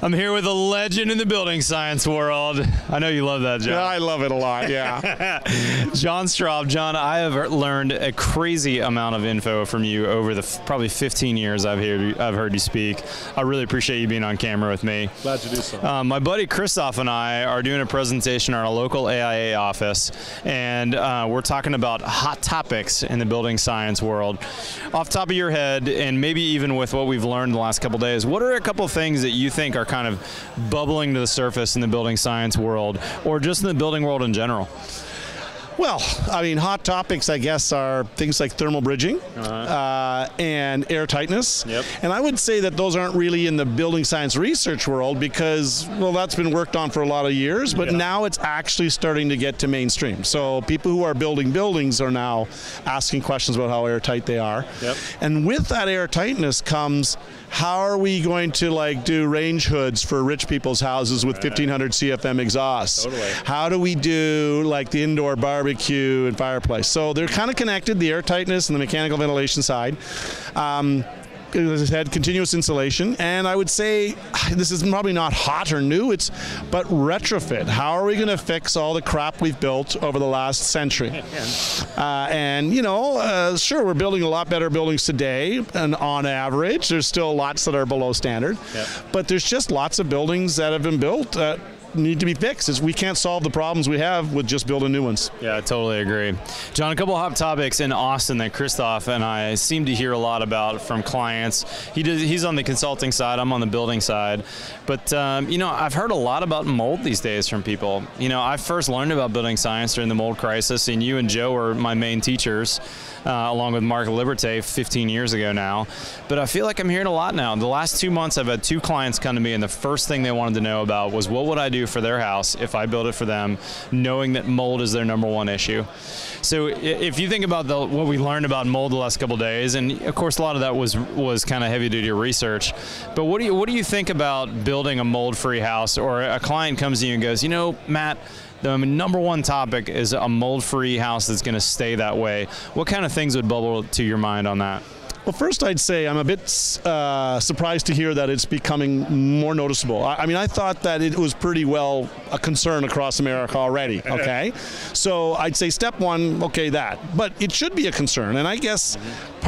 I'm here with a legend in the building science world. I know you love that, John. I love it a lot. Yeah. John Straube. John, I have learned a crazy amount of info from you over the f- probably 15 years I've heard I've heard you speak. I really appreciate you being on camera with me. Glad to do so. Um, my buddy Christoph and I are doing a presentation at our local AIA office, and uh, we're talking about hot topics in the building science world. Off top of your head, and maybe even with what we've learned the last couple days, what are a couple things that you think are kind of bubbling to the surface in the building science world, or just in the building world in general? Well, I mean, hot topics, I guess, are things like thermal bridging uh-huh. uh, and air tightness. Yep. And I would say that those aren't really in the building science research world because, well, that's been worked on for a lot of years, but yeah. now it's actually starting to get to mainstream. So people who are building buildings are now asking questions about how airtight they are. Yep. And with that air tightness comes how are we going to like do range hoods for rich people's houses with right. 1500 CFM exhausts? Totally. How do we do like the indoor barbecue and fireplace? So they're kind of connected, the air tightness and the mechanical ventilation side. Um, as I said, continuous insulation, and I would say this is probably not hot or new. It's but retrofit. How are we going to fix all the crap we've built over the last century? Uh, and you know, uh, sure, we're building a lot better buildings today, and on average, there's still lots that are below standard. Yep. But there's just lots of buildings that have been built. Uh, need to be fixed. Is we can't solve the problems we have with just building new ones. Yeah, I totally agree. John, a couple of hot topics in Austin that Christoph and I seem to hear a lot about from clients. He does, he's on the consulting side, I'm on the building side. But, um, you know, I've heard a lot about mold these days from people. You know, I first learned about building science during the mold crisis, and you and Joe were my main teachers uh, along with Mark LaLiberte 15 years ago now. But I feel like I'm hearing a lot now. The last two months, I've had two clients come to me, and the first thing they wanted to know about was what would I do for their house if I build it for them, knowing that mold is their number one issue. So if you think about the, what we learned about mold the last couple days, and of course a lot of that was was kind of heavy duty research, but what do you what do you think about building a mold-free house? Or a client comes to you and goes, you know, Matt the number one topic is a mold-free house that's going to stay that way. What kind of things would bubble to your mind on that? Well, first, I'd say I'm a bit uh, surprised to hear that it's becoming more noticeable. I, I, mean, I thought that it was pretty well a concern across America already. Okay, so I'd say step one, okay, that, but it should be a concern, and I guess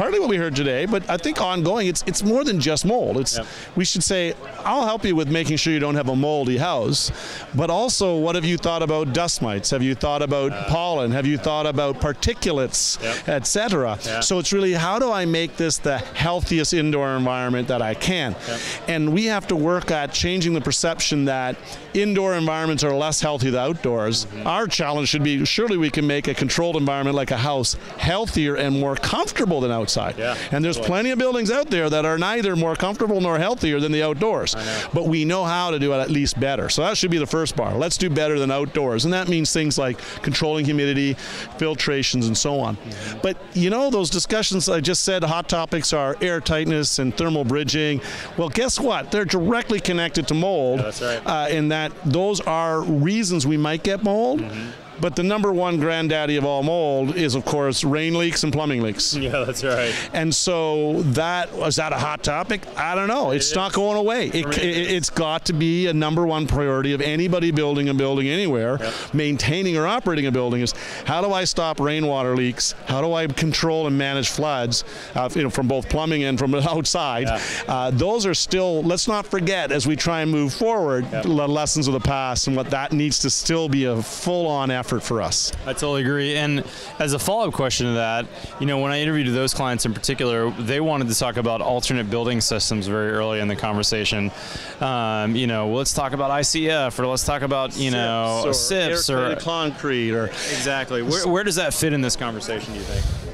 partly what we heard today, but I think ongoing, it's it's more than just mold. It's yep. we should say I'll help you with making sure you don't have a moldy house, but also what have you thought about dust mites? Have you thought about uh, pollen? Have you thought about particulates, yep. etc. Yeah. So it's really how do I make this the healthiest indoor environment that I can? Yep. And we have to work at changing the perception that indoor environments are less healthy than outdoors. Mm-hmm. Our challenge should be surely we can make a controlled environment like a house healthier and more comfortable than outside. Yeah, and there's plenty of buildings out there that are neither more comfortable nor healthier than the outdoors. But we know how to do it at least better. So that should be the first bar. Let's do better than outdoors. And that means things like controlling humidity, filtrations, and so on. Mm-hmm. But you know, those discussions I just said, hot topics are air tightness and thermal bridging. Well, guess what? They're directly connected to mold. Yeah, that's right. Uh, in that those are reasons we might get mold. Mm-hmm. But the number one granddaddy of all mold is, of course, rain leaks and plumbing leaks. Yeah, that's right. And so that was that a hot topic? I don't know. It's It not going away. It, me, it has got to be a number one priority of anybody building a building anywhere, Yep. maintaining or operating a building. Is how do I stop rainwater leaks? How do I control and manage floods, uh, you know, from both plumbing and from outside? Yeah. Uh, those are still. Let's not forget as we try and move forward, Yep. the lessons of the past and what that needs to still be a full-on effort for us. I totally agree. And as a follow-up question to that, you know, when I interviewed those clients in particular, they wanted to talk about alternate building systems very early in the conversation. Um, you know, let's talk about ICF, or let's talk about you know or SIPs, or, concrete, or exactly. Where, where does that fit in this conversation? Do you think?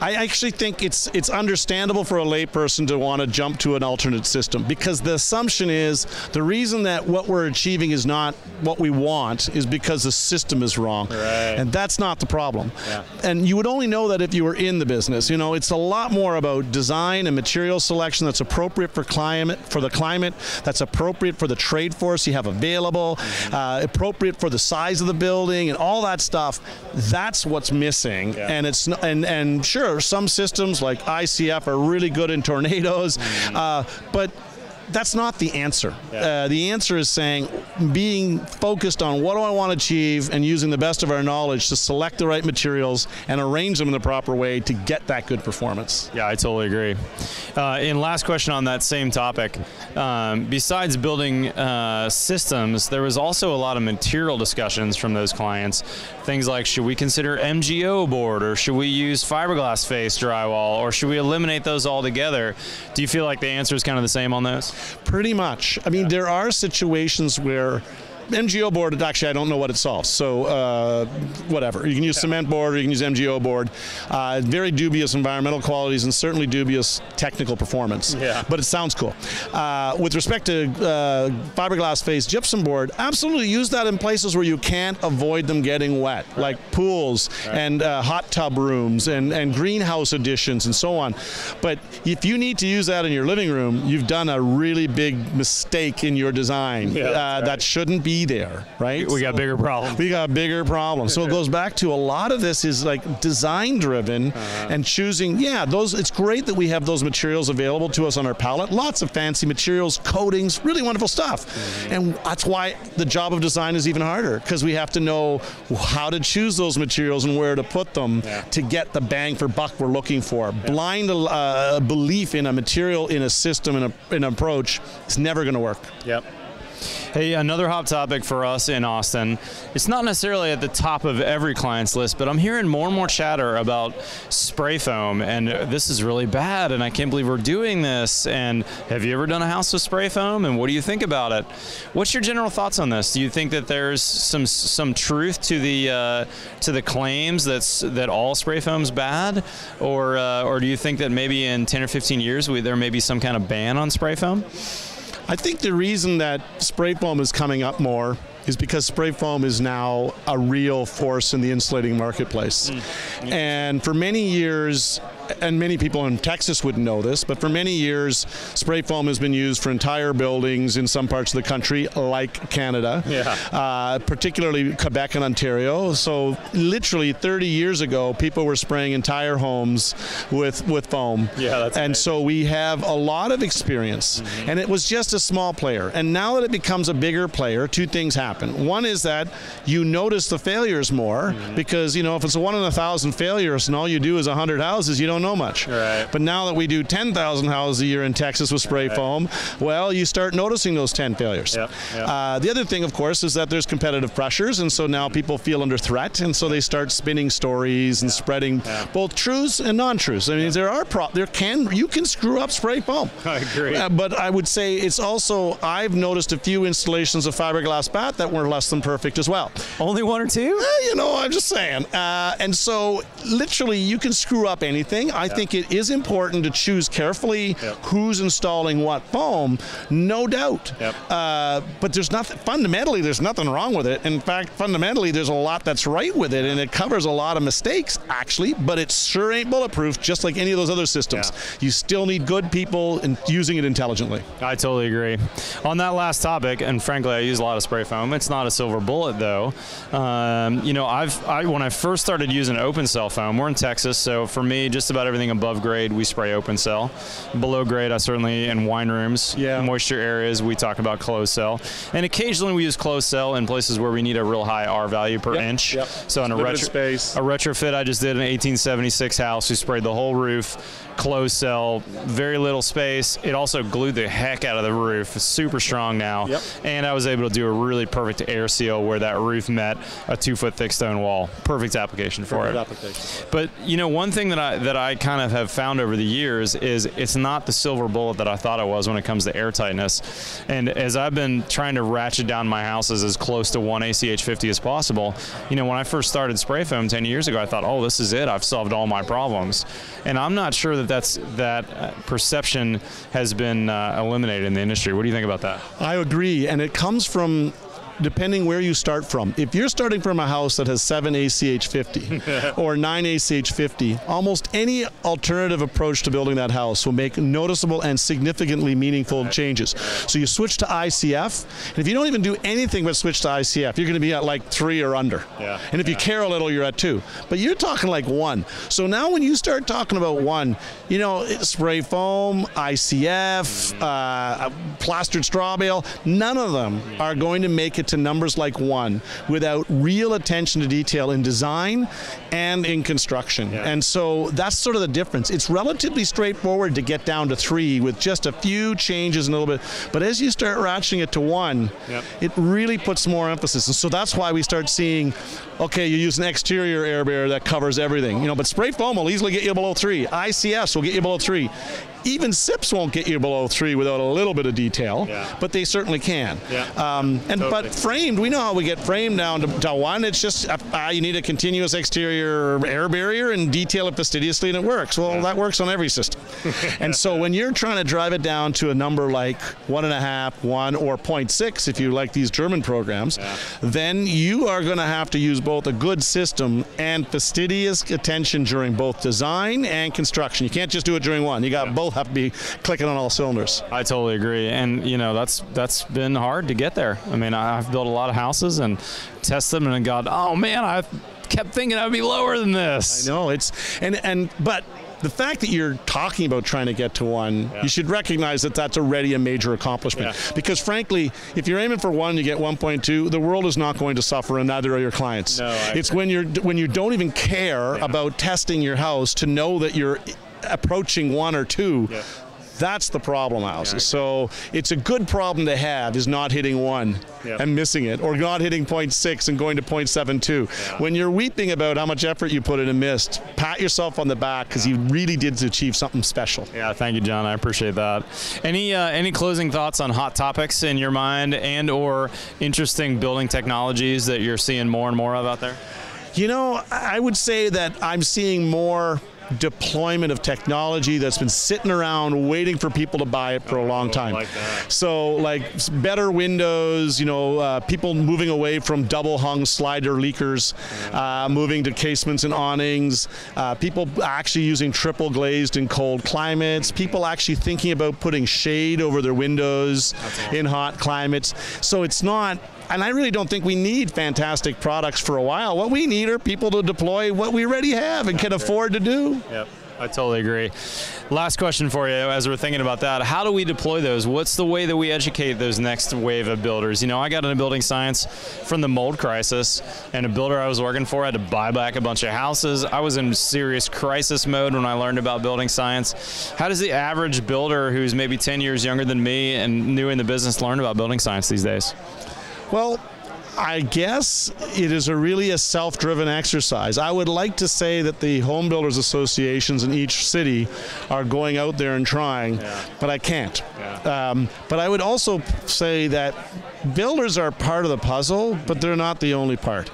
I actually think it's it's understandable for a layperson to want to jump to an alternate system because the assumption is the reason that what we're achieving is not what we want is because the system is wrong, Right. and that's not the problem. Yeah. And you would only know that if you were in the business. You know, it's a lot more about design and material selection that's appropriate for climate for the climate, that's appropriate for the trade force you have available, Mm-hmm. uh, appropriate for the size of the building, and all that stuff. That's what's missing, Yeah. and it's and and sure, some systems like ICF are really good in tornadoes, uh, but that's not the answer. Uh, the answer is saying being focused on what do I want to achieve and using the best of our knowledge to select the right materials and arrange them in the proper way to get that good performance. Yeah, I totally agree. Uh, and last question on that same topic. Um, besides building uh, systems, there was also a lot of material discussions from those clients. Things like should we consider MGO board or should we use fiberglass face drywall or should we eliminate those altogether? Do you feel like the answer is kind of the same on those? Pretty much. I mean, there are situations where MGO board, actually, I don't know what it solves. So, uh, whatever. You can use cement board or you can use MGO board. Uh, very dubious environmental qualities and certainly dubious technical performance. Yeah. But it sounds cool. Uh, with respect to uh, fiberglass face gypsum board, absolutely use that in places where you can't avoid them getting wet, like pools and uh, hot tub rooms and, and greenhouse additions and so on. But if you need to use that in your living room, you've done a really big mistake in your design. Yeah, uh, right. That shouldn't be there, right? We got bigger problems. we got bigger problems. So it goes back to a lot of this is like design driven Uh-huh. and choosing, yeah, those it's great that we have those materials available to us on our palette. Lots of fancy materials, coatings, really wonderful stuff. Mm-hmm. And that's why the job of design is even harder because we have to know how to choose those materials and where to put them Yeah. to get the bang for buck we're looking for. Blind uh, belief in a material, in a system, in, a, in an approach is never going to work. Yep. Hey, another hot topic for us in Austin. It's not necessarily at the top of every client's list, but I'm hearing more and more chatter about spray foam, and this is really bad, and I can't believe we're doing this. And have you ever done a house with spray foam, and what do you think about it? What's your general thoughts on this? Do you think that there's some some truth to the uh, to the claims that's that all spray foam's bad, or uh, or do you think that maybe in 10 or 15 years we, there may be some kind of ban on spray foam? I think the reason that spray foam is coming up more is because spray foam is now a real force in the insulating marketplace. Mm. And for many years, and many people in Texas wouldn't know this, but for many years, spray foam has been used for entire buildings in some parts of the country, like Canada, Yeah. uh, particularly Quebec and Ontario. So, literally 30 years ago, people were spraying entire homes with, with foam. Yeah, that's And amazing. so we have a lot of experience, and it was just a small player. And now that it becomes a bigger player, two things happen. One is that you notice the failures more because you know if it's a one in a thousand failures and all you do is hundred houses, you don't know much. Right. But now that we do ten thousand houses a year in Texas with spray foam, well, you start noticing those ten failures. Yep, yep. Uh, the other thing, of course, is that there's competitive pressures, and so now people feel under threat, and so they start spinning stories and spreading both truths and non-truths. I mean, there are pro- there can you can screw up spray foam. I agree. Uh, but I would say it's also I've noticed a few installations of fiberglass batt that were less than perfect as well. Only one or two? Eh, you know, I'm just saying. Uh, and so, literally, you can screw up anything. I think it is important to choose carefully Yep. who's installing what foam, no doubt. Yep. Uh, but there's nothing, fundamentally, there's nothing wrong with it. In fact, fundamentally, there's a lot that's right with it, and it covers a lot of mistakes, actually, but it sure ain't bulletproof, just like any of those other systems. Yeah. You still need good people and using it intelligently. I totally agree. On that last topic, and frankly, I use a lot of spray foam. It's not a silver bullet, though. Um, you know, I've I, when I first started using open cell foam, we're in Texas, so for me, just about everything above grade, we spray open cell. Below grade, I certainly in wine rooms, Yeah. moisture areas, we talk about closed cell, and occasionally we use closed cell in places where we need a real high R value per Yep, inch. yep. So in a retro space. a retrofit I just did an 1876 house. We sprayed the whole roof, closed cell, very little space. It also glued the heck out of the roof. It's super strong now. Yep. And I was able to do a really perfect air seal where that roof met a two foot thick stone wall. Perfect application for it. Application. But you know, one thing that I that I kind of have found over the years is it's not the silver bullet that I thought it was when it comes to air tightness. And as I've been trying to ratchet down my houses as close to one ACH 50 as possible, you know, when I first started spray foam 10 years ago, I thought, oh, this is it. I've solved all my problems. And I'm not sure that that's that uh, perception has been uh, eliminated in the industry. What do you think about that? I agree, and it comes from depending where you start from. If you're starting from a house that has 7 ACH 50 or 9 ACH 50, almost any alternative approach to building that house will make noticeable and significantly meaningful changes. So you switch to ICF, and if you don't even do anything but switch to ICF, you're going to be at like three or under. Yeah. And if you care a little, you're at two. But you're talking like one. So now when you start talking about one, you know, spray foam, ICF, uh, plastered straw bale, none of them are going to make it to numbers like one without real attention to detail in design and in construction. Yeah. And so that's sort of the difference. It's relatively straightforward to get down to three with just a few changes and a little bit. But as you start ratcheting it to one, Yep. it really puts more emphasis. And so that's why we start seeing, okay, you use an exterior air barrier that covers everything, you know, but spray foam will easily get you below three. ICF will get you below three. Even SIPs won't get you below three without a little bit of detail, Yeah. but they certainly can. Yeah. Um, and Totally. but framed, we know how we get framed down to, to one. It's just uh, you need a continuous exterior air barrier and detail it fastidiously, and it works. Well, that works on every system. and so when you're trying to drive it down to a number like one and a half, one, or 0.6, if you like these German programs, then you are going to have to use both a good system and fastidious attention during both design and construction. You can't just do it during one. You got both have to be clicking on all cylinders. I totally agree, and you know that's that's been hard to get there. I mean, I've built a lot of houses and test them, and got, oh man, I kept thinking I'd be lower than this. I know it's and and but the fact that you're talking about trying to get to one, Yeah. you should recognize that that's already a major accomplishment. Yeah. Because frankly, if you're aiming for one, you get 1.2. The world is not going to suffer, and neither are your clients. No, I it's when you're when you don't even care about testing your house to know that you're approaching one or two. Yeah. That's the problem, houses. So it's a good problem to have is not hitting one Yeah. and missing it, or not hitting 0.6 and going to 0.72. When you're weeping about how much effort you put in and missed, pat yourself on the back because you really did achieve something special. Yeah, thank you, John. I appreciate that. Any uh, any closing thoughts on hot topics in your mind, and or interesting building technologies that you're seeing more and more of out there? You know, I would say that I'm seeing more deployment of technology that's been sitting around waiting for people to buy it for a long time. like. So, like better windows, you know, uh, people moving away from double hung slider leakers, uh, moving to casements and awnings, uh, people actually using triple glazed in cold climates, people actually thinking about putting shade over their windows in hot climates. So, it's not and I really don't think we need fantastic products for a while. What we need are people to deploy what we already have and can afford to do. Yep. I totally agree. Last question for you as we're thinking about that. How do we deploy those? What's the way that we educate those next wave of builders? You know, I got into building science from the mold crisis, and a builder I was working for had to buy back a bunch of houses. I was in serious crisis mode when I learned about building science. How does the average builder who's maybe 10 years younger than me and new in the business learn about building science these days? Well, I guess it is a really a self-driven exercise. I would like to say that the home builders associations in each city are going out there and trying, but I can't. Yeah. Um, but I would also say that builders are part of the puzzle, but they're not the only part.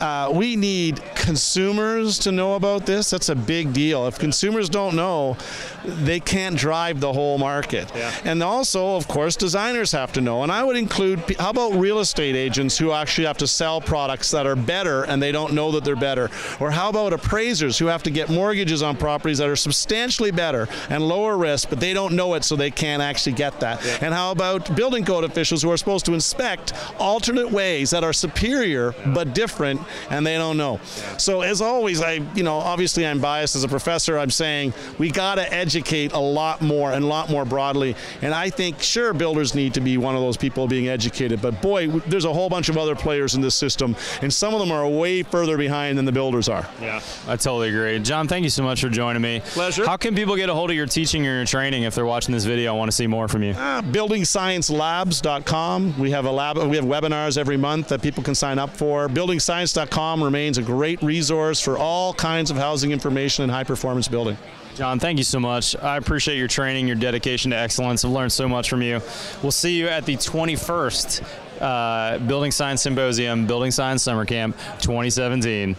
Uh, we need consumers to know about this. That's a big deal. If consumers don't know, they can't drive the whole market. Yeah. And also, of course, designers have to know. And I would include, how about real estate agents who actually have to sell products that are better and they don't know that they're better? Or how about appraisers who have to get mortgages on properties that are substantially better and lower risk, but they don't know it so they can't actually get that? And how about building code officials who are supposed to inspect alternate ways that are superior but different and they don't know? So, as always, I, you know, obviously I'm biased as a professor. I'm saying we got to educate a lot more and a lot more broadly. And I think, sure, builders need to be one of those people being educated, but boy, there's a whole bunch of other players in this system, and some of them are way further behind than the builders are. Yeah, I totally agree. John, thank you so much for joining me. Pleasure. How can people get a hold of your teaching or your training if they're watching this video and want to see more from you? Uh, buildingsciencelabs.com. We have a lab. We have webinars every month that people can sign up for. Buildingscience.com remains a great resource for all kinds of housing information and high performance building. John, thank you so much. I appreciate your training, your dedication to excellence. I've learned so much from you. We'll see you at the 21st uh, Building Science Symposium, Building Science Summer Camp 2017.